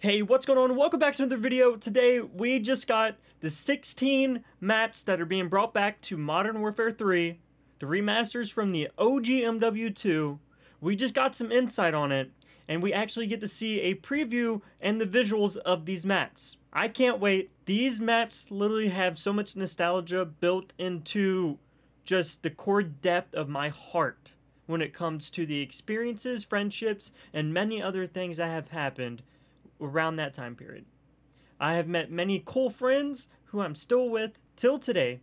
Hey, what's going on? Welcome back to another video. Today, we just got the 16 maps that are being brought back to Modern Warfare 3, the remasters from the OG MW2. We just got some insight on it, and we actually get to see a preview and the visuals of these maps. I can't wait. These maps literally have so much nostalgia built into just the core depth of my heart when it comes to the experiences, friendships, and many other things that have happened around that time period. I have met many cool friends who I'm still with till today,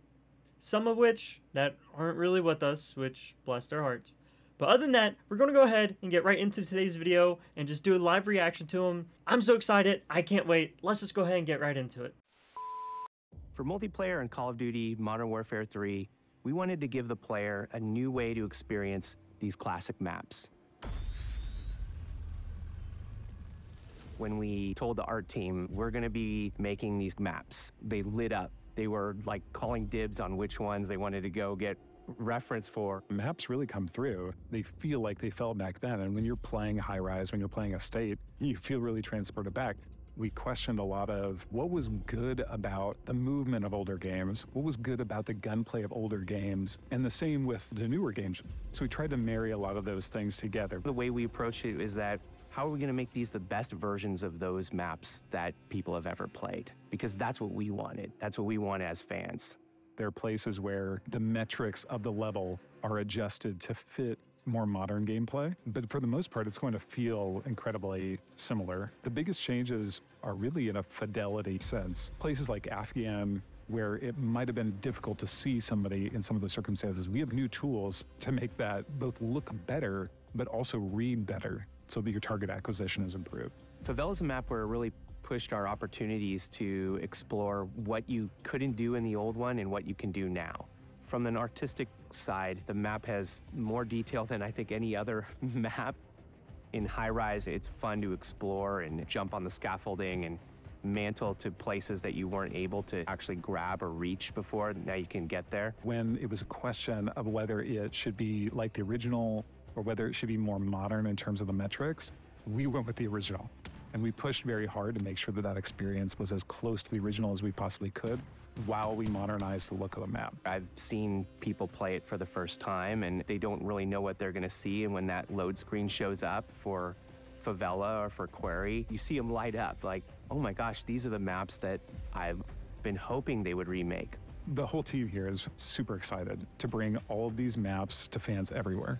some of which that aren't really with us, which bless their hearts. But other than that, we're going to go ahead and get right into today's video and just do a live reaction to them. I'm so excited. I can't wait. Let's just go ahead and get right into it. For multiplayer in Call of Duty Modern Warfare 3, we wanted to give the player a new way to experience these classic maps. When we told the art team, we're gonna be making these maps, they lit up. They were like calling dibs on which ones they wanted to go get reference for. Maps really come through. They feel like they felt back then. And when you're playing high rise, when you're playing Estate, you feel really transported back. We questioned a lot of what was good about the movement of older games, what was good about the gunplay of older games, and the same with the newer games. So we tried to marry a lot of those things together. The way we approach it is that how are we going to make these the best versions of those maps that people have ever played? Because that's what we wanted. That's what we want as fans. There are places where the metrics of the level are adjusted to fit more modern gameplay, but for the most part, it's going to feel incredibly similar. The biggest changes are really in a fidelity sense. Places like Afghan, where it might have been difficult to see somebody in some of the circumstances, we have new tools to make that both look better, but also read better so that your target acquisition is improved. Favela is a map where it really pushed our opportunities to explore what you couldn't do in the old one and what you can do now. From an artistic side, the map has more detail than I think any other map. In high rise, it's fun to explore and jump on the scaffolding and mantle to places that you weren't able to actually grab or reach before. Now you can get there. When it was a question of whether it should be like the original or whether it should be more modern in terms of the metrics, we went with the original. And we pushed very hard to make sure that that experience was as close to the original as we possibly could while we modernized the look of the map. I've seen people play it for the first time and they don't really know what they're gonna see. And when that load screen shows up for Favela or for Quarry, you see them light up like, oh my gosh, these are the maps that I've been hoping they would remake. The whole team here is super excited to bring all of these maps to fans everywhere.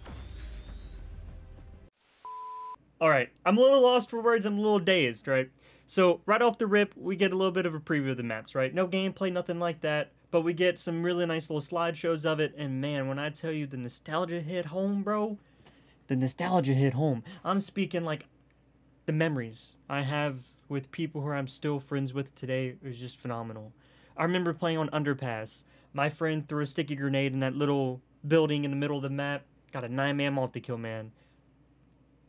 All right, I'm a little lost for words. I'm a little dazed, right? So right off the rip, we get a little bit of a preview of the maps, right? No gameplay, nothing like that, but we get some really nice little slideshows of it. And man, when I tell you the nostalgia hit home, bro, the nostalgia hit home. I'm speaking like the memories I have with people who I'm still friends with today is just phenomenal. I remember playing on Underpass. My friend threw a sticky grenade in that little building in the middle of the map. Got a nine-man multi-kill, man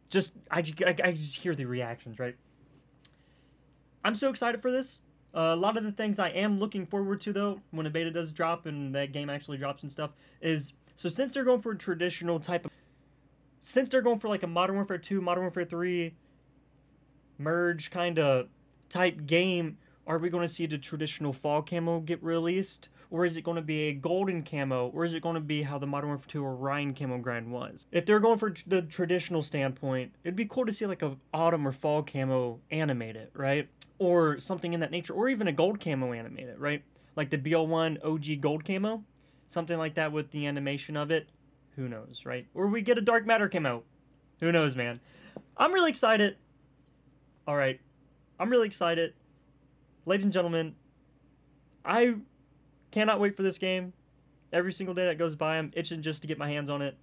just I, I, I just hear the reactions, right? I'm so excited for this. Uh, a lot of the things I am looking forward to, though, when a beta does drop and that game actually drops and stuff, is so since they're going for a traditional type of, since they're going for like a Modern Warfare 2, Modern Warfare 3 merge kind of type game, are we going to see the traditional fall camo get released? Or is it going to be a golden camo? Or is it going to be how the Modern Warfare 2 Orion camo grind was? If they're going for the traditional standpoint, it'd be cool to see like a autumn or fall camo animated, right? Or something in that nature. Or even a gold camo animated, right? Like the BL1 OG gold camo. Something like that with the animation of it. Who knows, right? Or we get a dark matter camo. Who knows, man? I'm really excited. All right. I'm really excited. Ladies and gentlemen, I Cannot wait for this game. Every single day that goes by, I'm itching just to get my hands on it.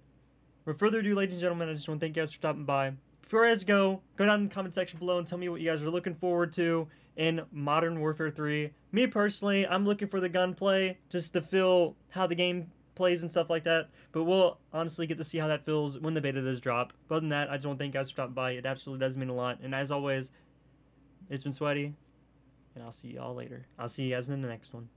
Without further ado, ladies and gentlemen, I just want to thank you guys for stopping by. Before I guys go, go down in the comment section below and tell me what you guys are looking forward to in Modern Warfare 3. Me personally, I'm looking for the gunplay just to feel how the game plays and stuff like that. But we'll honestly get to see how that feels when the beta does drop. But other than that, I just want to thank you guys for stopping by. It absolutely does mean a lot. And as always, it's been sweaty. And I'll see you all later. I'll see you guys in the next one.